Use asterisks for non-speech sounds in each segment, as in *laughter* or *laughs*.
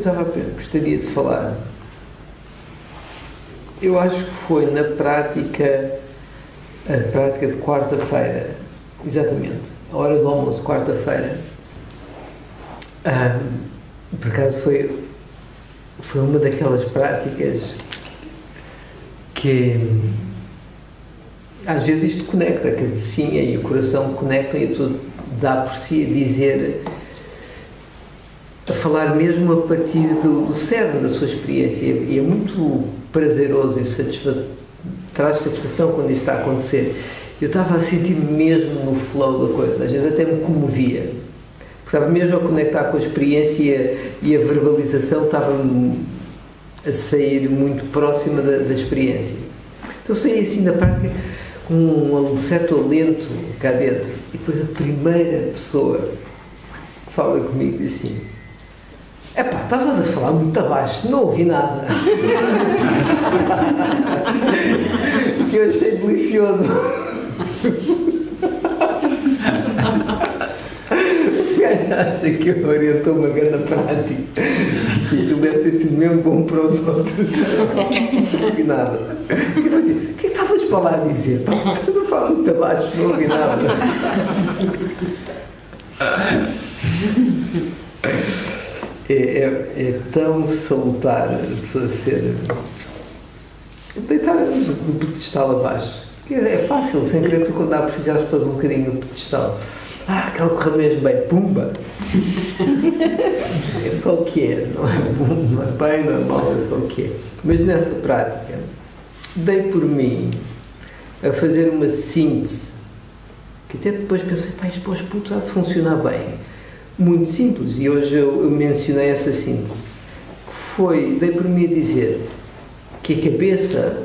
estava gostaria de falar? Eu acho que foi na prática, a prática de quarta-feira, exatamente, a hora do almoço, quarta-feira. Por acaso foi, foi uma daquelas práticas que às vezes isto conecta, a cabecinha e o coração conectam e tudo dá por si a dizer, falar mesmo a partir do, do da sua experiência. E é muito prazeroso e satisfa traz satisfação quando isso está a acontecer. Eu estava a sentir mesmo no flow da coisa, às vezes até me comovia. Estava mesmo a conectar com a experiência e a verbalização estava a sair muito próxima da, da experiência. Então saí assim na prática com um certo alento cá dentro. E depois a primeira pessoa que fala comigo diz assim: Epá, estavas a falar muito abaixo, não ouvi nada. que eu achei delicioso. acha que eu orientou uma grande prática que aquilo deve ter sido mesmo bom para os outros. Não ouvi nada. E eu assim, o que estavas para lá a dizer? Estás a falar muito abaixo, não ouvi nada. É, é, é tão salutar ser. Deitarmos do pedestal abaixo. É fácil, sem querer que quando há precisasse para um bocadinho do pedestal. Ah, aquela corre mesmo bem, pumba! *laughs* é só o que é, não é bom, não é bem normal, é só o que é. Mas nessa prática, dei por mim a fazer uma síntese, que até depois pensei, pá, isto para os putos há de funcionar bem. Muito simples, e hoje eu, eu mencionei essa síntese, que foi, dei por mim a dizer que a cabeça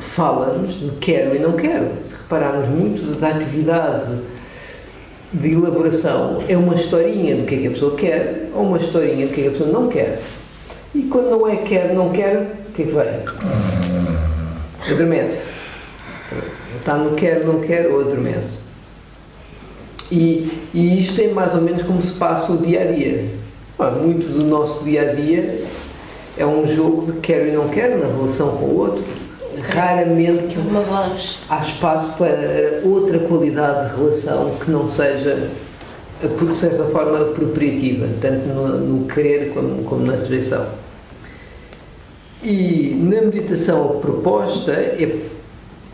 fala-nos de quero e não quero. Se repararmos muito da atividade de elaboração é uma historinha do que é que a pessoa quer ou uma historinha do que é que a pessoa não quer. E quando não é quer, não quer, o que é que vem? Adormece. Está no quer, não quer ou adormece. E, e isto é mais ou menos como se passa o dia a dia. Muito do nosso dia a dia é um jogo de quero e não quero na relação com o outro raramente uma voz. há espaço para outra qualidade de relação que não seja, por certa forma, apropriativa, tanto no, no querer como, como na rejeição. E na meditação a proposta é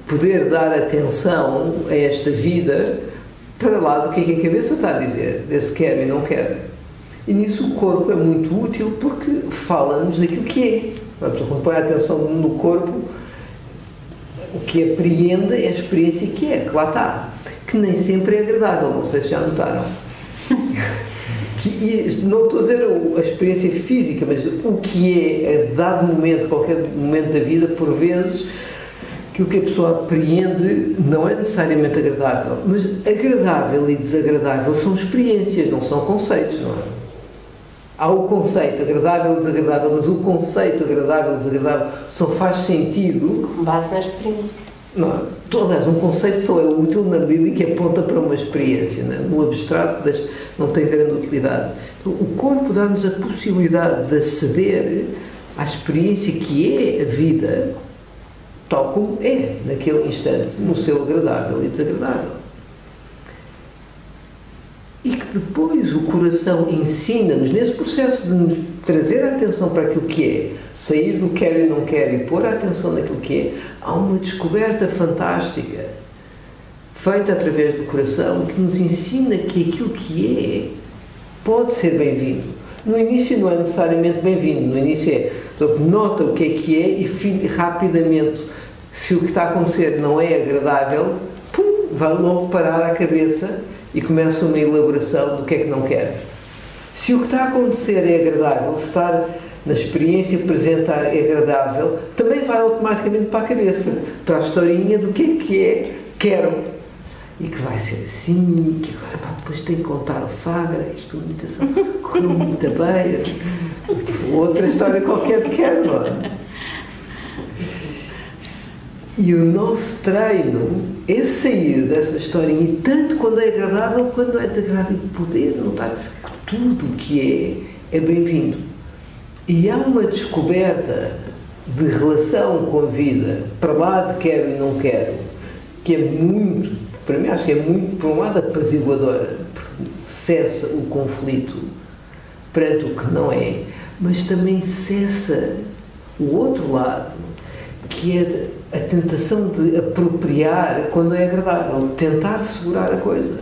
poder dar atenção a esta vida para lá do que a cabeça está a dizer, desse quero e não quero. E nisso o corpo é muito útil porque fala-nos daquilo que é. Quando põe a atenção no corpo, o que apreende é a experiência que é, que lá está, que nem sempre é agradável, não sei se já notaram. *laughs* que, não estou a dizer a experiência física, mas o que é, a dado momento, qualquer momento da vida, por vezes, aquilo que a pessoa apreende não é necessariamente agradável, mas agradável e desagradável são experiências, não são conceitos, não é? Há o conceito agradável e desagradável, mas o conceito agradável e desagradável só faz sentido. Com base na experiência. Não, é? aliás, um conceito só é útil na medida em que aponta para uma experiência. Não é? No abstrato não tem grande utilidade. O corpo dá-nos a possibilidade de aceder à experiência que é a vida, tal como é, naquele instante, no seu agradável e desagradável e que depois o coração ensina-nos, nesse processo de nos trazer a atenção para aquilo que é, sair do quero e não quero e pôr a atenção naquilo que é, há uma descoberta fantástica feita através do coração que nos ensina que aquilo que é pode ser bem-vindo. No início não é necessariamente bem-vindo, no início é, nota o que é que é e rapidamente, se o que está a acontecer não é agradável, pum, vai logo parar a cabeça e começa uma elaboração do que é que não quer. Se o que está a acontecer é agradável, se estar na experiência presente é agradável, também vai automaticamente para a cabeça, para a historinha do que é que é quero. E que vai ser assim, que agora pá, depois tem que contar o Sagra, isto meditação correu muito bem, outra história qualquer que quero, não é? E o nosso treino é sair dessa história, e tanto quando é agradável quando é desagradável, poder notar que tudo o que é é bem-vindo. E há uma descoberta de relação com a vida, para lá de quero e não quero, que é muito, para mim acho que é muito, por um lado, apaziguadora, porque cessa o conflito perante o que não é, mas também cessa o outro lado, que é a tentação de apropriar quando é agradável, tentar segurar a coisa.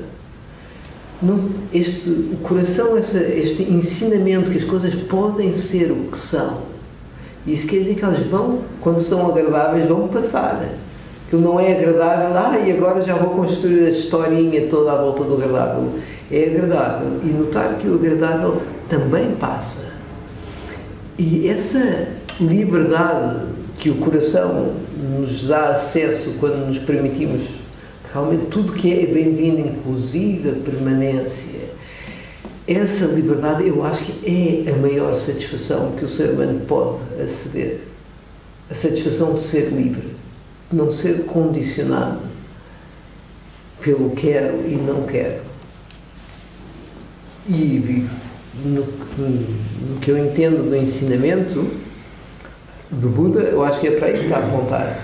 Este, o coração, essa, este ensinamento que as coisas podem ser o que são, isso quer dizer que elas vão, quando são agradáveis, vão passar. Aquilo não é agradável, ah, e agora já vou construir a historinha toda à volta do agradável. É agradável. E notar que o agradável também passa. E essa liberdade que o coração nos dá acesso quando nos permitimos realmente tudo que é bem-vindo, inclusive a permanência. Essa liberdade eu acho que é a maior satisfação que o ser humano pode aceder. A satisfação de ser livre, de não ser condicionado pelo quero e não quero. E no, no que eu entendo do ensinamento do Buda, eu acho que é para aí que está a apontar.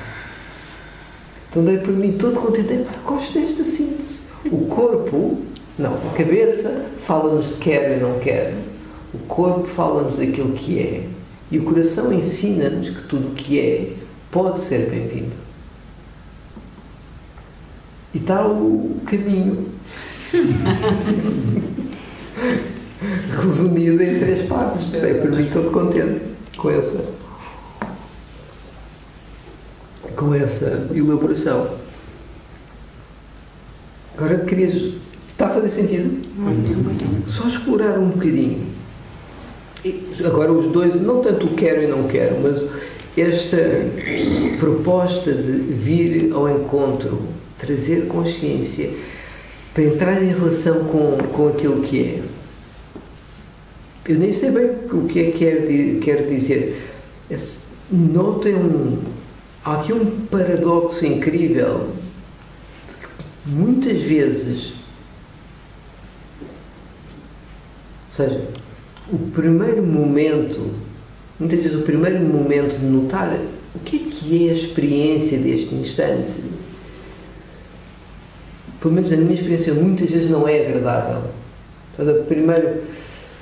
Então dei por mim todo contente, gosto desta síntese. O corpo, não, a cabeça fala-nos de quero e não quero. O corpo fala-nos daquilo que é. E o coração ensina-nos que tudo o que é pode ser bem-vindo. E está o caminho. *laughs* Resumido em três partes. Dei por mim todo contente com essa com essa elaboração. Agora querias. Está a fazer sentido? Só explorar um bocadinho. Agora os dois, não tanto o quero e não quero, mas esta proposta de vir ao encontro, trazer consciência, para entrar em relação com, com aquilo que é. Eu nem sei bem o que é que quer, quer dizer. Notem um, há aqui um paradoxo incrível. Muitas vezes, ou seja, o primeiro momento, muitas vezes o primeiro momento de notar o que é que é a experiência deste instante, pelo menos na minha experiência, muitas vezes não é agradável. Então, o primeiro,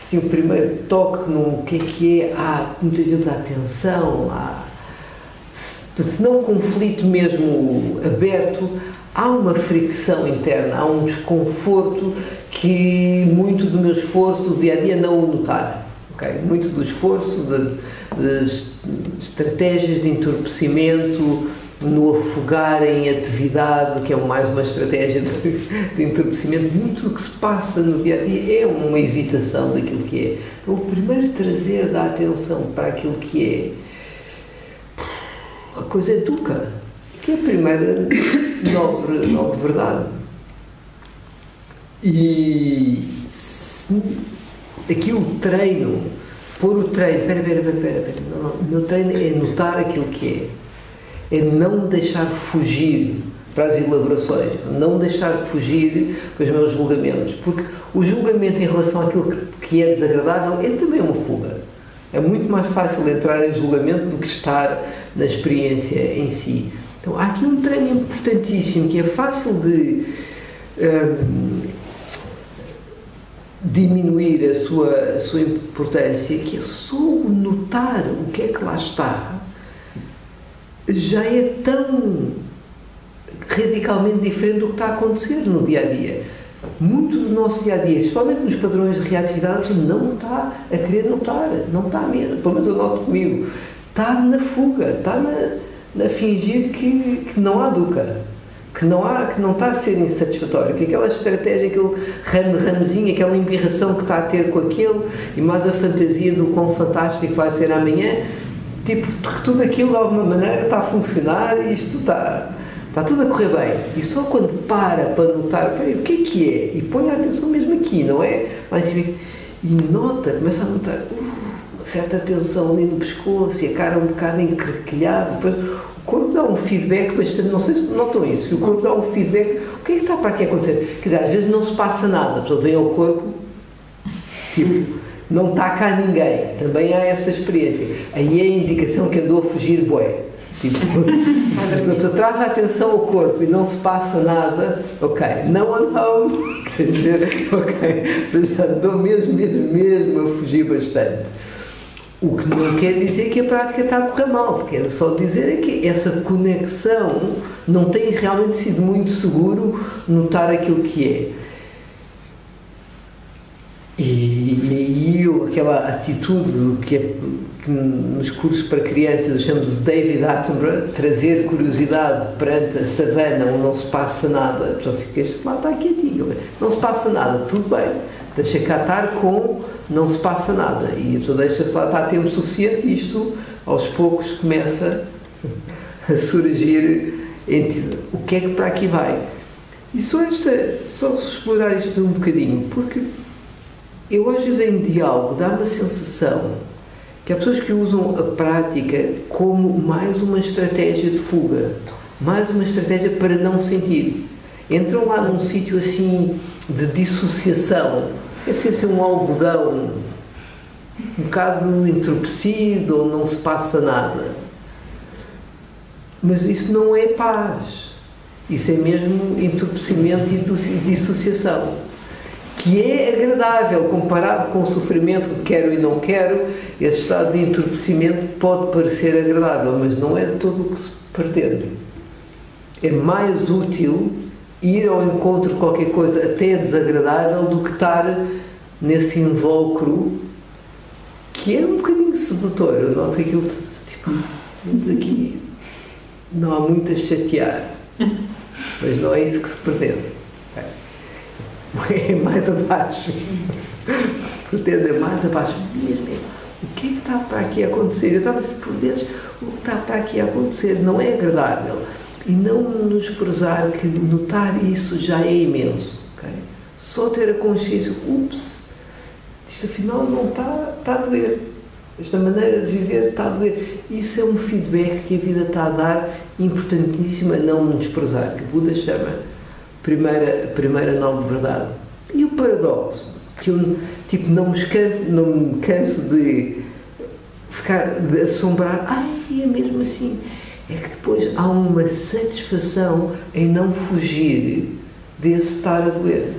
assim, o primeiro toque no que é que é, há muitas vezes a atenção, há se não um conflito mesmo aberto, há uma fricção interna, há um desconforto que muito do meu esforço do dia a dia não o notar. Okay? Muito do esforço, das estratégias de entorpecimento, no afogar em atividade, que é mais uma estratégia de, de entorpecimento, muito do que se passa no dia a dia é uma evitação daquilo que é. Então, o primeiro trazer da atenção para aquilo que é a coisa educa, que é a primeira nobre, nobre verdade. E se, aqui o treino, pôr o treino, espera, espera, espera, espera, não, não, o meu treino é notar aquilo que é, é não deixar fugir para as elaborações, não deixar fugir para os meus julgamentos, porque o julgamento em relação àquilo que é desagradável é também uma fuga. É muito mais fácil entrar em julgamento do que estar na experiência em si. Então há aqui um treino importantíssimo que é fácil de um, diminuir a sua, a sua importância, que é só notar o que é que lá está, já é tão radicalmente diferente do que está a acontecer no dia a dia. Muito do nosso dia a dia, especialmente nos padrões de reatividade, não está a querer notar, não está mesmo, pelo menos eu noto comigo. Está na fuga, está na, na fingir que, que não há duca, que não, há, que não está a ser insatisfatório, que aquela estratégia, aquele ramo-ramozinho, aquela embirração que está a ter com aquele e mais a fantasia do quão fantástico vai ser amanhã, tipo, tudo aquilo de alguma maneira está a funcionar e isto está, está tudo a correr bem. E só quando para para notar, peraí, o que é que é? E põe a atenção mesmo aqui, não é? Lá em cima, e nota, começa a notar, uh, certa tensão ali no pescoço e a cara um bocado encrequilhada. Depois o corpo dá um feedback bastante, não sei se notam isso, o corpo dá um feedback, o que é que está para aqui acontecer? Quer dizer, às vezes não se passa nada, a pessoa vem ao corpo, tipo, não está cá ninguém. Também há essa experiência. Aí é a indicação que andou a fugir bué. Tipo, pessoa *laughs* traz a atenção ao corpo e não se passa nada, ok, não one home, *laughs* quer dizer, ok, já andou mesmo, mesmo, mesmo a fugir bastante. O que não quer dizer que a prática está a correr mal, quer só dizer é que essa conexão não tem realmente sido muito seguro notar aquilo que é. E, e, e aquela atitude que, é, que, nos cursos para crianças chamo de David Attenborough, trazer curiosidade perante a savana onde não se passa nada, a pessoa fica, este lá está quietinho, não se passa nada, tudo bem, deixa cá estar com não se passa nada. E a pessoa deixa-se lá estar tempo suficiente e isto, aos poucos, começa a surgir o que é que para aqui vai. E só, esta, só explorar isto um bocadinho, porque eu às vezes em diálogo dá-me a sensação que há pessoas que usam a prática como mais uma estratégia de fuga, mais uma estratégia para não sentir. Entram lá num sítio assim de dissociação, é assim, assim um algodão um bocado entorpecido ou não se passa nada. Mas isso não é paz. Isso é mesmo entorpecimento e dissociação. Que é agradável comparado com o sofrimento de quero e não quero. Esse estado de entorpecimento pode parecer agradável, mas não é todo o que se pretende. É mais útil ir ao encontro de qualquer coisa até desagradável do que estar nesse invólucro que é um bocadinho sedutor. Eu noto que aquilo, tipo, aqui não há muito a chatear, *laughs* mas não é isso que se pretende. Mais abaixo. Pretende é mais abaixo. O que é está para aqui acontecer? Eu estava por vezes, o que está para aqui acontecer não é agradável e não nos prezar que notar isso já é imenso. Okay? Só ter a consciência, ups, isto afinal não está, está a doer. Esta maneira de viver está a doer. Isso é um feedback que a vida está a dar, importantíssimo a não nos desprezar, que Buda chama primeira, primeira nobre verdade. E o paradoxo, que eu tipo, não, me canso, não me canso de ficar, de assombrar, ai, é mesmo assim é que depois há uma satisfação em não fugir desse estar a doer.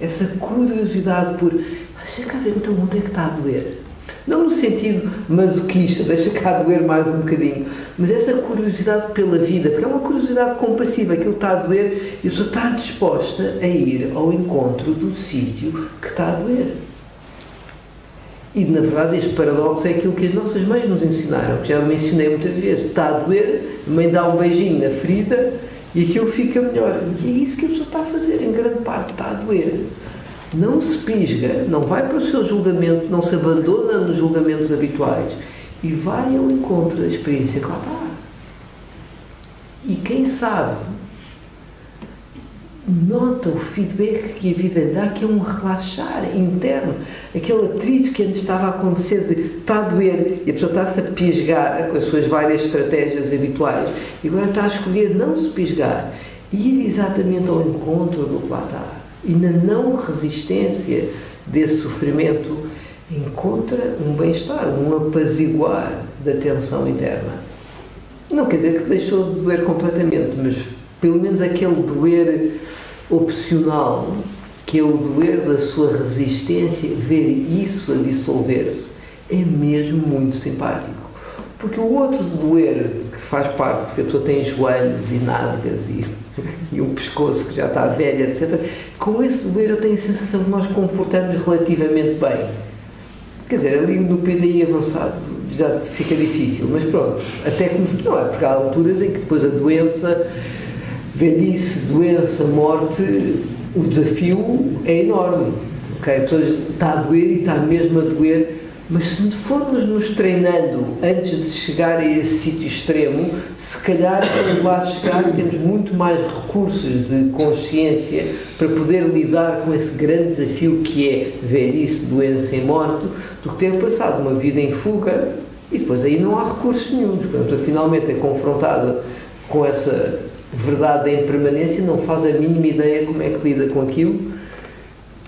Essa curiosidade por deixa cá ver então onde é que está a doer. Não no sentido masoquista, deixa cá doer mais um bocadinho, mas essa curiosidade pela vida, porque é uma curiosidade compassiva, aquilo está a doer e a pessoa está disposta a ir ao encontro do sítio que está a doer. E, na verdade, este paradoxo é aquilo que as nossas mães nos ensinaram, que já mencionei muitas vezes. Está a doer, a mãe dá um beijinho na ferida e aquilo fica melhor. E é isso que a pessoa está a fazer, em grande parte, está a doer. Não se pisga, não vai para o seu julgamento, não se abandona nos julgamentos habituais e vai ao encontro da experiência que lá está. E quem sabe nota o feedback que a vida dá, que é um relaxar interno. Aquele atrito que antes estava a acontecer de está a doer e a pessoa está-se a pisgar com as suas várias estratégias habituais e agora está a escolher não se pisgar e ir exatamente ao encontro do que lá está. E na não resistência desse sofrimento encontra um bem-estar, um apaziguar da tensão interna. Não quer dizer que deixou de doer completamente, mas pelo menos aquele doer opcional, que é o doer da sua resistência, ver isso a dissolver-se, é mesmo muito simpático. Porque o outro doer, que faz parte, porque a pessoa tem joelhos e nádegas e, e um pescoço que já está velho, etc., com esse doer eu tenho a sensação que nós comportamos relativamente bem. Quer dizer, ali no PDI avançado já fica difícil, mas pronto, até como não é, porque há alturas em que depois a doença velhice, doença, morte, o desafio é enorme. Okay? A pessoa está a doer e está mesmo a doer, mas se formos nos treinando antes de chegar a esse sítio extremo, se calhar quando lá chegar temos muito mais recursos de consciência para poder lidar com esse grande desafio que é velhice, doença e morte, do que ter passado uma vida em fuga e depois aí não há recursos nenhums. Portanto, finalmente é confrontada com essa verdade da impermanência, não faz a mínima ideia como é que lida com aquilo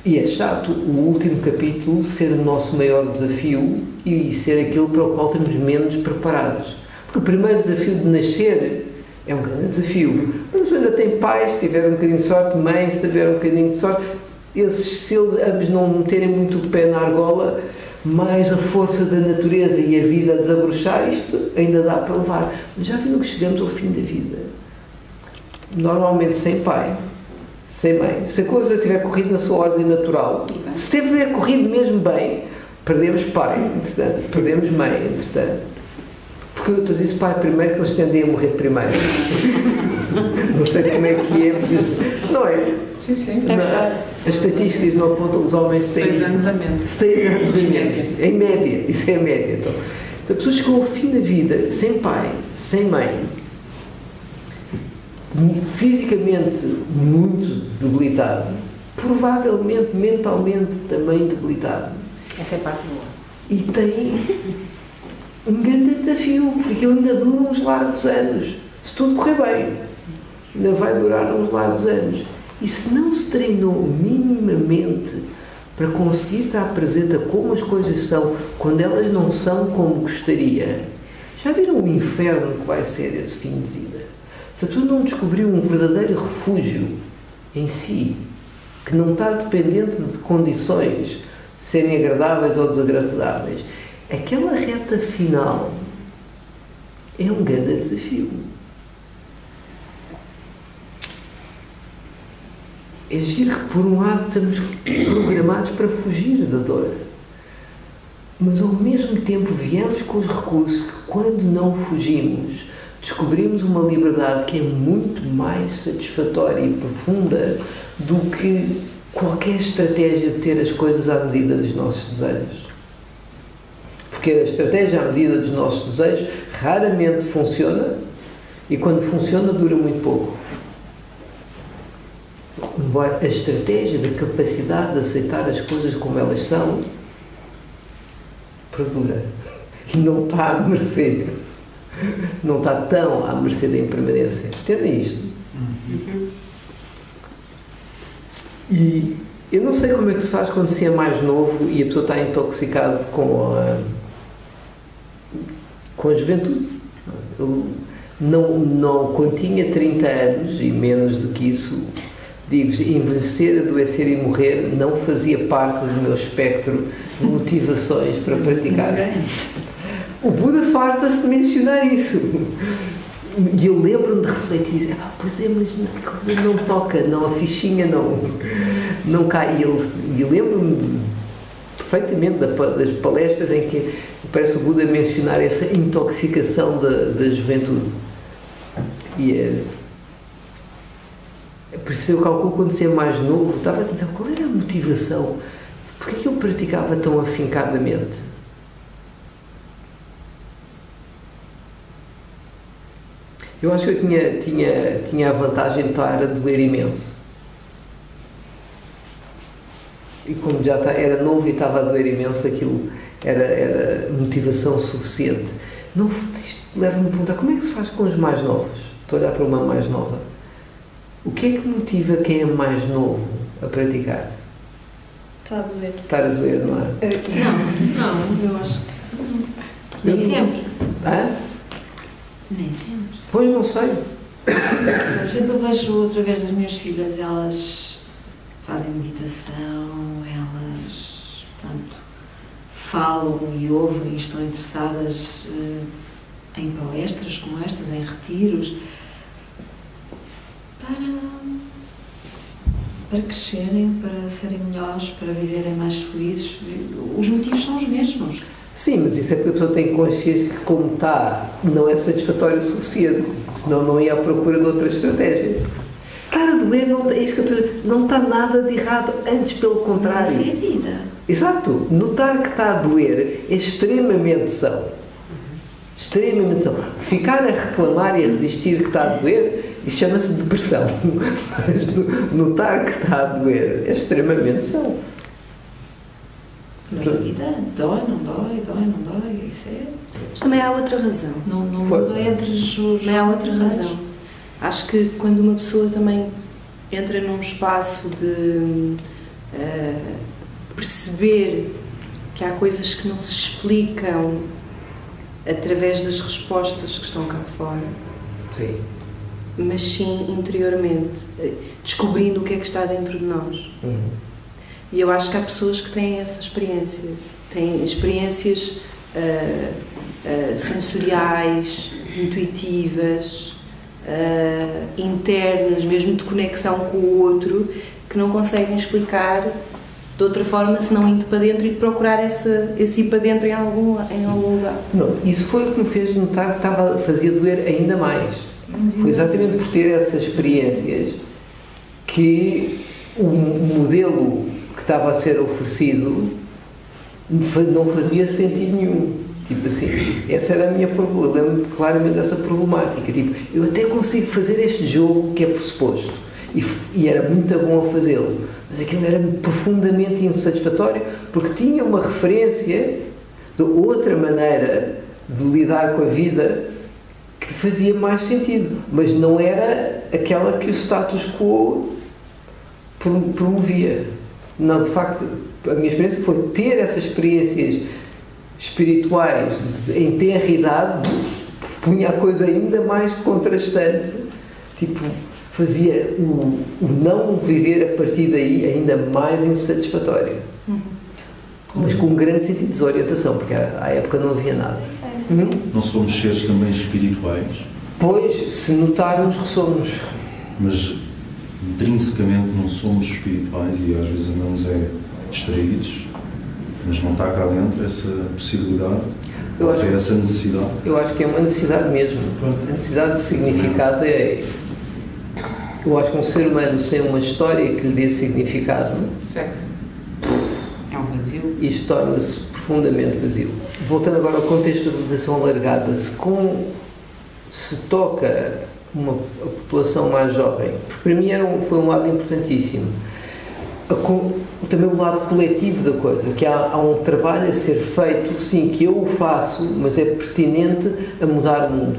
E é chato o último capítulo ser o nosso maior desafio e ser aquilo para o qual estamos menos preparados. Porque o primeiro desafio de nascer é um grande desafio. Mas ainda tem pai, se tiver um bocadinho de sorte, mãe, se tiver um bocadinho de sorte. Esses, se eles ambos não meterem muito o pé na argola, mais a força da natureza e a vida a desabrochar, isto ainda dá para levar. Mas já viram que chegamos ao fim da vida. Normalmente sem pai, sem mãe. Se a coisa tiver corrido na sua ordem natural, se tiver corrido mesmo bem, perdemos pai, entretanto, perdemos mãe, entretanto. Porque eu dizer pai primeiro que eles tendem a morrer primeiro. *laughs* não sei como é que é, mas não é? Sim, sim. Na, as estatísticas não apontam os homens têm Seis anos a menos. seis anos a menos. Em média, isso é a média. Então, então a pessoa chegou ao fim da vida sem pai, sem mãe, fisicamente muito debilitado, provavelmente mentalmente também debilitado. Essa é a parte boa. E tem um grande desafio, porque ele ainda dura uns largos anos. Se tudo correr bem, ainda vai durar uns largos anos. E se não se treinou minimamente para conseguir estar presente a como as coisas são quando elas não são como gostaria, já viram o inferno que vai ser esse fim de vida? Pessoa não descobriu um verdadeiro refúgio em si, que não está dependente de condições serem agradáveis ou desagradáveis, aquela reta final é um grande desafio. É giro que, por um lado, estamos programados para fugir da dor, mas ao mesmo tempo viemos com os recursos que, quando não fugimos, descobrimos uma liberdade que é muito mais satisfatória e profunda do que qualquer estratégia de ter as coisas à medida dos nossos desejos. Porque a estratégia à medida dos nossos desejos raramente funciona e quando funciona dura muito pouco. Embora a estratégia da capacidade de aceitar as coisas como elas são perdura e não está à mercê, não está tão à mercê da impermanência. Entendem isto? E eu não sei como é que se faz quando se é mais novo e a pessoa está intoxicada com a, com a juventude. Eu não, não, quando tinha 30 anos e menos do que isso, digo envelhecer, adoecer e morrer não fazia parte do meu espectro de motivações para praticar. O Buda farta-se de mencionar isso. E eu lembro-me de refletir, ah, pois é, mas a coisa não toca, não, a fichinha não, não cai. E eu, eu lembro-me perfeitamente das palestras em que parece o Buda mencionar essa intoxicação da, da juventude. E é, por isso eu calculo quando ser mais novo, estava a tentar qual era a motivação? Porquê que eu praticava tão afincadamente? Eu acho que eu tinha, tinha, tinha a vantagem de estar a doer imenso. E como já está, era novo e estava a doer imenso, aquilo era, era motivação suficiente. Não, isto leva-me a perguntar como é que se faz com os mais novos? Estou a olhar para uma mais nova. O que é que motiva quem é mais novo a praticar? Está a doer. Estar a doer, não é? Não, não, eu acho que. Nem sempre. Hã? Nem sempre. Pois não sei. Por exemplo, eu vejo através das minhas filhas, elas fazem meditação, elas, portanto, falam e ouvem e estão interessadas eh, em palestras como estas, em retiros, para, para crescerem, para serem melhores, para viverem mais felizes. Os motivos são os mesmos. Sim, mas isso é porque a pessoa tem consciência que como está não é satisfatório o suficiente, senão não ia à procura de outra estratégia. Estar a doer não, é isso que eu não está nada de errado, antes pelo contrário. Mas isso é a vida. Exato. Notar que está a doer é extremamente são. Extremamente são. Ficar a reclamar e a resistir que está a doer, isso chama-se depressão. *laughs* Mas notar que está a doer é extremamente são. Mas a vida dói, não dói, dói, não dói, isso é. Mas também há outra razão. Não, não muda entre os. os Também há outra razão. Acho que quando uma pessoa também entra num espaço de uh, perceber que há coisas que não se explicam através das respostas que estão cá fora. Sim. Mas sim interiormente, eh, descobrindo o que é que está dentro de nós. Uhum. E eu acho que há pessoas que têm essa experiência, têm experiências uh, uh, sensoriais, intuitivas, uh, internas, mesmo de conexão com o outro, que não conseguem explicar de outra forma se não indo para dentro e procurar essa, esse ir para dentro em algum, em algum lugar. Não, isso foi o que me fez notar que estava, fazia doer ainda mais. Foi exatamente por ter essas experiências que o modelo estava a ser oferecido não fazia sentido nenhum. Tipo assim, essa era a minha problema, lembro claramente dessa problemática. Tipo, eu até consigo fazer este jogo que é pressuposto e, e era muito bom a fazê-lo, mas aquilo era profundamente insatisfatório porque tinha uma referência de outra maneira de lidar com a vida que fazia mais sentido, mas não era aquela que o status quo promovia. Não, de facto, a minha experiência foi ter essas experiências espirituais em tenra idade, punha a coisa ainda mais contrastante, tipo, fazia o, o não viver a partir daí ainda mais insatisfatório. Uhum. Mas com um grande sentido de desorientação, porque à, à época não havia nada. Uhum. Não somos seres também espirituais? Pois, se notarmos que somos. Mas intrinsecamente não somos espirituais e às vezes andamos é distraídos, mas não está cá dentro essa possibilidade, eu acho, essa necessidade. Eu acho que é uma necessidade mesmo. A necessidade de significado é. Eu acho que um ser humano sem uma história que lhe dê significado. Certo. É um vazio. Isto torna-se profundamente vazio. Voltando agora ao contexto da utilização alargada, se, com, se toca uma a população mais jovem, porque para mim era um, foi um lado importantíssimo também o lado coletivo da coisa, que há, há, um trabalho a ser feito, sim, que eu o faço, mas é pertinente a mudar o mundo.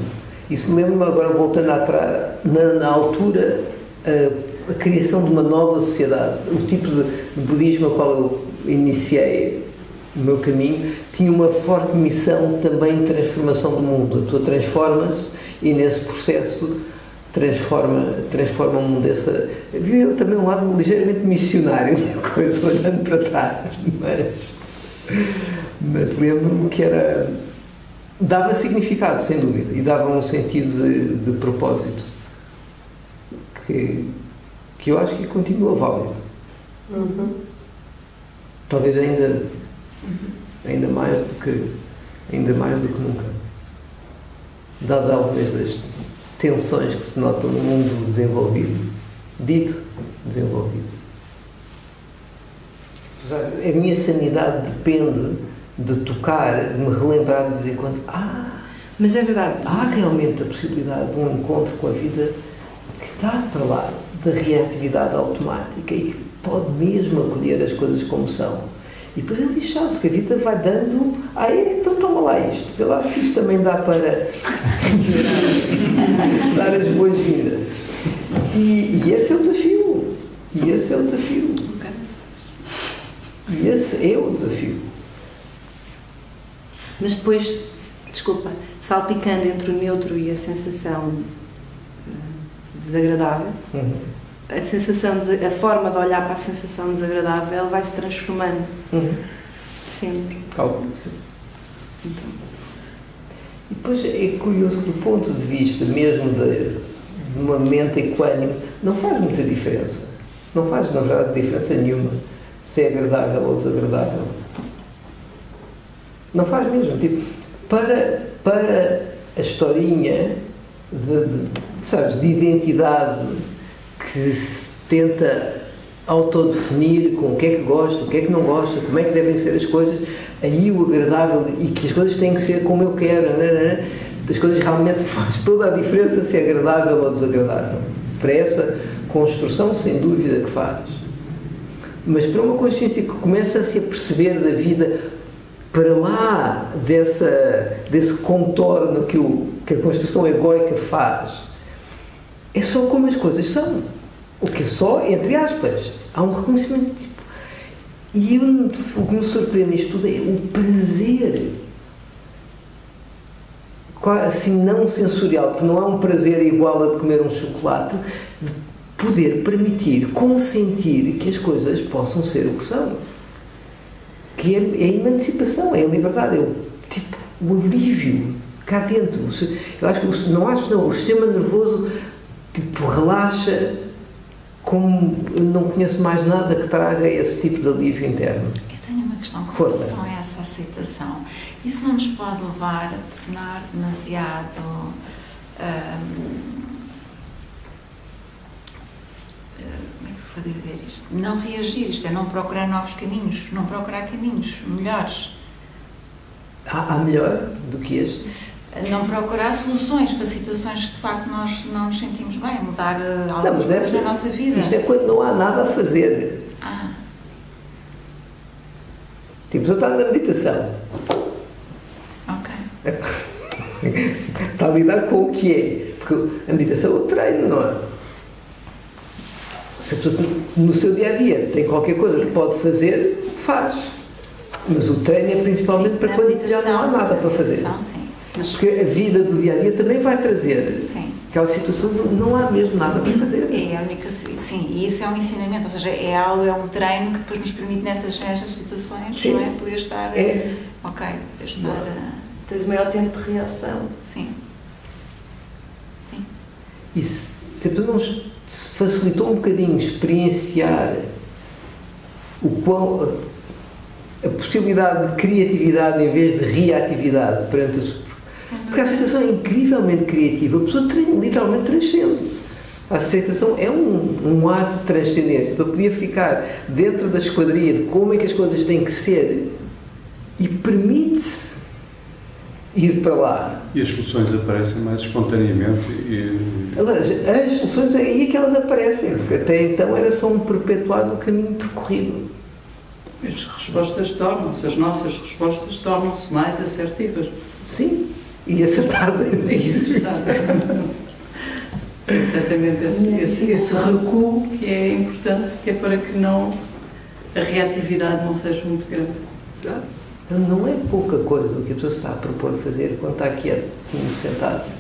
Isso lembra-me agora, voltando atrás, na, na altura, a, a, criação de uma nova sociedade, o tipo de, de budismo a qual eu iniciei o meu caminho, tinha uma forte missão também de transformação do mundo. A pessoa transforma-se e nesse processo transforma, transforma o mundo dessa. Havia também um lado ligeiramente missionário *laughs* da coisa, olhando para trás, mas, mas lembro-me que era. dava significado, sem dúvida, e dava um sentido de, de propósito que, que eu acho que continua válido. Uhum. Talvez ainda, ainda mais do que ainda mais do que nunca. Dado algumas das tensões que se notam no mundo desenvolvido, dito desenvolvido. A minha sanidade depende de tocar, de me relembrar de vez em quando, ah, mas é verdade. Há realmente a possibilidade de um encontro com a vida que está para lá da reatividade automática e que pode mesmo acolher as coisas como são. E depois é lixado, porque a vida vai dando. Ah, então toma lá isto, vê lá se isto também dá para *laughs* dar as boas-vindas. E, e esse é o desafio. E esse é o desafio. E esse é o desafio. Mas depois, desculpa, salpicando entre o neutro e a sensação eh, desagradável, uhum a sensação, de, a forma de olhar para a sensação desagradável vai se transformando. Uhum. Sempre. Calma, sim. Então. E depois é curioso que do ponto de vista mesmo de, de uma mente equânime, não faz muita diferença. Não faz, na verdade, diferença nenhuma se é agradável ou desagradável. Não faz mesmo. Tipo, para, para a historinha de, de, sabes, de identidade que tenta autodefinir com o que é que gosta, o que é que não gosta, como é que devem ser as coisas, aí o agradável e que as coisas têm que ser como eu quero, não, não, não, as coisas realmente *laughs* faz toda a diferença se é agradável ou desagradável. Para essa construção, sem dúvida que faz. Mas para uma consciência que começa a se aperceber da vida para lá dessa, desse contorno que, o, que a construção egóica faz, é só como as coisas são. O que é só, entre aspas, há um reconhecimento tipo, E um, o que me surpreende nisto tudo é o prazer. Assim, não sensorial, porque não há um prazer igual a de comer um chocolate, de poder permitir, consentir que as coisas possam ser o que são. Que é, é a emancipação, é a liberdade, é o, tipo, o alívio cá dentro. Eu acho que não acho não, o sistema nervoso tipo, relaxa como não conheço mais nada que traga esse tipo de alívio interno. Eu tenho uma questão com relação a essa aceitação. Isso não nos pode levar a tornar demasiado. Hum, como é que eu vou dizer isto? Não reagir, isto é não procurar novos caminhos, não procurar caminhos melhores. Há, há melhor do que este? Não procurar soluções para situações que de facto nós não nos sentimos bem, mudar eh, algumas coisas na nossa vida. Isto é quando não há nada a fazer. Ah. Tipo, só está na meditação. Ok. está a lidar com o que é. Porque a meditação é o treino, não é? Se pessoa no seu dia a dia tem qualquer coisa Sim. que pode fazer, faz. Mas o treino é principalmente Sim, para quando já não há nada para fazer. Sim. Porque a vida do dia a dia também vai trazer sim. aquelas situações onde não há mesmo nada para fazer. É a única, sim, e isso é um ensinamento, ou seja, é algo, é um treino que depois nos permite nessas, nessas situações, sim. não é? Poder estar. É. Ok, poder estar. Uh, Tens maior tempo de reação. Sim. Sim. E se a pessoa não se facilitou um bocadinho experienciar o quão a possibilidade de criatividade em vez de reatividade perante a porque a aceitação é incrivelmente criativa. A pessoa literalmente transcende-se. A aceitação é um, um ato de transcendência. Então, eu podia ficar dentro da esquadria de como é que as coisas têm que ser e permite-se ir para lá. E as soluções aparecem mais espontaneamente. E... Aliás, as soluções é aí que elas aparecem, porque até então era só um perpetuado do caminho percorrido. As respostas tornam-se, as nossas respostas tornam-se mais assertivas. Sim e acertada. E acertada. Sim, exatamente esse, esse, esse recuo que é importante, que é para que não a reatividade não seja muito grande. Exato. Então, não é pouca coisa o que a pessoa está a propor fazer quando está aqui sentado.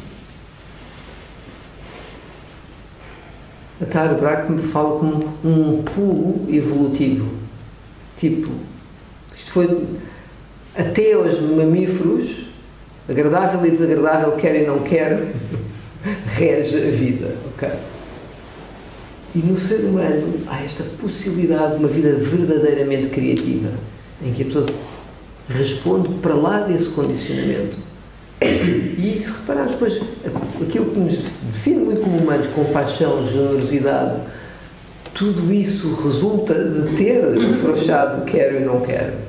A Tara Braque me fala como um pulo evolutivo. Tipo, isto foi até aos mamíferos agradável e desagradável, quer e não quer, rege a vida. Okay? E no ser humano há esta possibilidade de uma vida verdadeiramente criativa, em que a pessoa responde para lá desse condicionamento. E se repararmos, depois, aquilo que nos define muito como humanos, compaixão, generosidade, tudo isso resulta de ter afrouxado quero e não quero.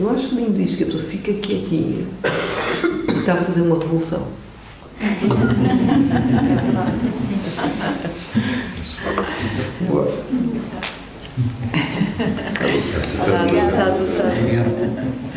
Eu acho lindo isto, que a pessoa fica quietinha e está a fazer uma revolução. Obrigada.